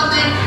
Amén.